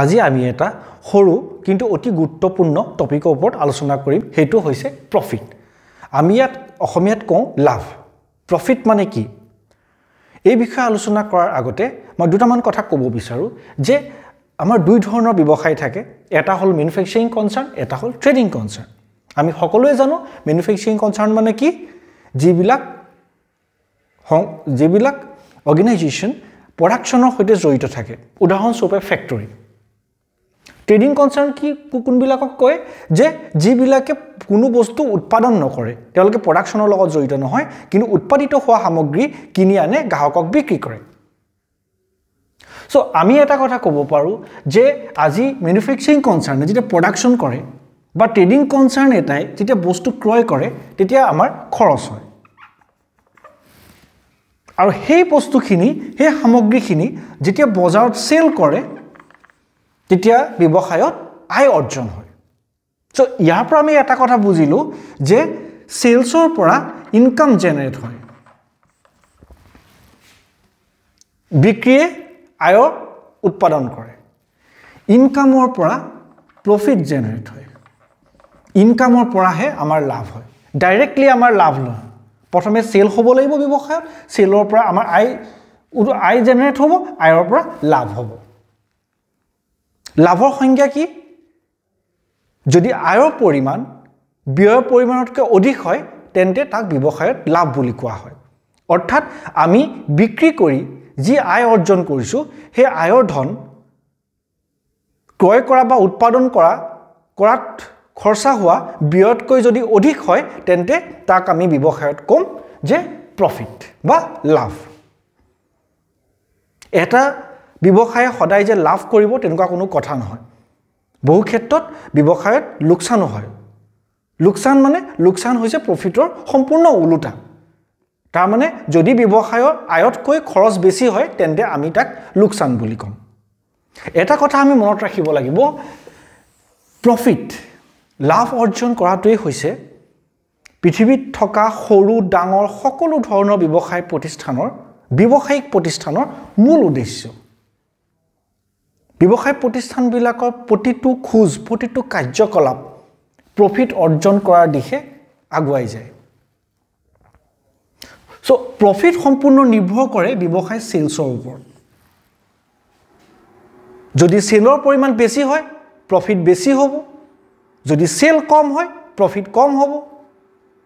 আজি আমি এটা সৰু কিন্তু অতি গুৰুত্বপূৰ্ণ টপিকৰ ওপৰত আলোচনা কৰিম সেইটো হৈছে প্ৰফিট আমি ইয়াত অসমীয়াত কওঁ লাভ। প্ৰফিট মানে কি? এই বিষয়ে আলোচনা কৰাৰ আগতে মই দুটামান কথা ক'ব বিচাৰোঁ যে আমাৰ দুই ধৰণৰ ব্যৱসায় থাকে। এটা হ'ল মেনুফেকচাৰিং কনচাৰ্ণ এটা হ'ল ট্ৰেডিং কনচাৰ্ণ আমি সকলোৱে জানো মেনুফেকচাৰিং কনচাৰ্ণ মানে কি? যিবিলাক যিবিলাক অৰ্গেনাইজেশ্যন প্ৰডাকশ্যনৰ সৈতে জড়িত থাকে। উদাহৰণস্বৰূপে ফেক্টৰী ট্ৰেডিং কনচাৰ্ণ কি কোনবিলাকক কয়? যে যিবিলাকে কোনো বস্তু উৎপাদন নকৰে তেওঁলোকে প্ৰডাকশ্যনৰ লগত জড়িত নহয় কিন্তু উৎপাদিত হোৱা সামগ্ৰী কিনি আনে গ্ৰাহকক বিক্ৰী কৰে। চ' আমি এটা কথা ক'ব পাৰোঁ যে আজি মেনুফেকচাৰিং কনচাৰ্ণে যেতিয়া প্ৰডাকশ্যন কৰে বা ট্ৰেডিং কনচাৰ্ণ এটাই যেতিয়া বস্তু ক্ৰয় কৰে তেতিয়া আমাৰ খৰচ হয়। আৰু সেই বস্তুখিনি সেই সামগ্ৰীখিনি যেতিয়া বজাৰত চেল কৰে তেতিয়া ব্যৱসায়ত আয় অৰ্জন হয়। চ' ইয়াৰ পৰা আমি এটা কথা বুজিলোঁ যে চেলছৰ পৰা ইনকাম জেনেৰেট হয়। বিক্ৰীয়ে আয়ৰ উৎপাদন কৰে। ইনকামৰ পৰা প্ৰফিট জেনেৰেট হয়। ইনকামৰ পৰাহে আমাৰ লাভ হয়। ডাইৰেক্টলি আমাৰ লাভ নহয়। প্ৰথমে চেল হ'ব লাগিব ব্যৱসায়ত। চেলৰ পৰা আমাৰ আয় আয় জেনেৰেট হ'ব আয়ৰ পৰা লাভ হ'ব। লাভৰ সংজ্ঞা কি? যদি আয়ৰ পৰিমাণ ব্যয়ৰ পৰিমাণতকৈ অধিক হয় তেন্তে তাক ব্যৱসায়ত লাভ বুলি কোৱা হয়। অৰ্থাৎ আমি বিক্ৰী কৰি যি আয় অৰ্জন কৰিছোঁ সেই আয়ৰ ধন ক্ৰয় কৰা বা উৎপাদন কৰা কৰাত খৰচা হোৱা ব্যয়তকৈ যদি অধিক হয় তেন্তে তাক আমি ব্যৱসায়ত ক'ম যে প্ৰফিট বা লাভ। এটা ব্যৱসায়ে সদায় যে লাভ কৰিব তেনেকুৱা কোনো কথা নহয়। বহু ক্ষেত্ৰত ব্যৱসায়ত লোকচানো হয়। লোকচান মানে লোকচান হৈছে প্ৰফিটৰ সম্পূৰ্ণ ওলোটা। তাৰমানে যদি ব্যৱসায়ৰ আয়তকৈ খৰচ বেছি হয় তেন্তে আমি তাক লোকচান বুলি ক'ম। এটা কথা আমি মনত ৰাখিব লাগিব প্ৰফিট লাভ অৰ্জন কৰাটোৱেই হৈছে পৃথিৱীত থকা সৰু ডাঙৰ সকলো ধৰণৰ ব্যৱসায় প্ৰতিষ্ঠানৰ ব্যৱসায়িক প্ৰতিষ্ঠানৰ মূল উদ্দেশ্য। ব্যৱসায় প্ৰতিষ্ঠানবিলাকৰ প্ৰতিটো খোজ প্ৰতিটো কাৰ্যকলাপ প্ৰফিট অৰ্জন কৰাৰ দিশে আগুৱাই যায়। চ' প্ৰফিট সম্পূৰ্ণ নিৰ্ভৰ কৰে ব্যৱসায় চেলছৰ ওপৰত। যদি চেলৰ পৰিমাণ বেছি হয় প্ৰফিট বেছি হ'ব। যদি চেল কম হয় প্ৰফিট কম হ'ব।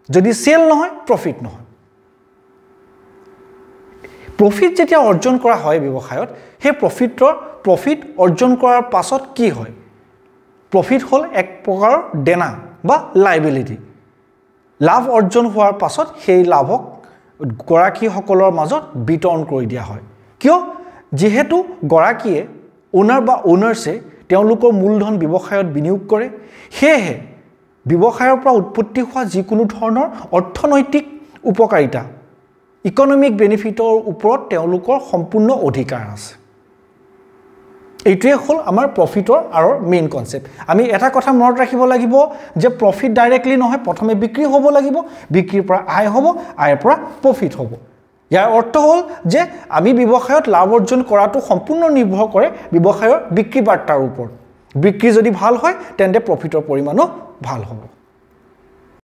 যদি চেল নহয় প্ৰফিট নহয়। প্ৰফিট যেতিয়া অৰ্জন কৰা হয় ব্যৱসায়ত সেই প্ৰফিটৰ প্ৰফিট অৰ্জন কৰাৰ পাছত কি হয়? প্ৰফিট হ'ল এক প্ৰকাৰৰ দেনা বা লাইবিলিটি লাভ অৰ্জন হোৱাৰ পাছত সেই লাভক গৰাকীসকলৰ মাজত বিতৰণ কৰি দিয়া হয়। কিয়? যিহেতু গৰাকীয়ে অ'নাৰ বা অ'নাৰ্ছে তেওঁলোকৰ মূলধন ব্যৱসায়ত বিনিয়োগ কৰে সেয়েহে ব্যৱসায়ৰ পৰা উৎপত্তি হোৱা যিকোনো ধৰণৰ অৰ্থনৈতিক উপকাৰিতা ইকনমিক বেনিফিটৰ ওপৰত তেওঁলোকৰ সম্পূৰ্ণ অধিকাৰ আছে। এইটোৱে হ'ল আমাৰ প্ৰফিটৰ আৰু মেইন কনচেপ্ট আমি এটা কথা মনত ৰাখিব লাগিব যে প্ৰফিট ডাইৰেক্টলি নহয় প্ৰথমে বিক্ৰী হ'ব লাগিব বিক্ৰীৰ পৰা আয় হ'ব আয়ৰ পৰা প্ৰফিট হ'ব। ইয়াৰ অৰ্থ হ'ল যে আমি ব্যৱসায়ত লাভ অৰ্জন কৰাটো সম্পূৰ্ণ নিৰ্ভৰ কৰে ব্যৱসায়ৰ বিক্ৰী বাৰ্তাৰ ওপৰত। বিক্ৰী যদি ভাল হয় তেন্তে প্ৰফিটৰ পৰিমাণো ভাল হ'ব।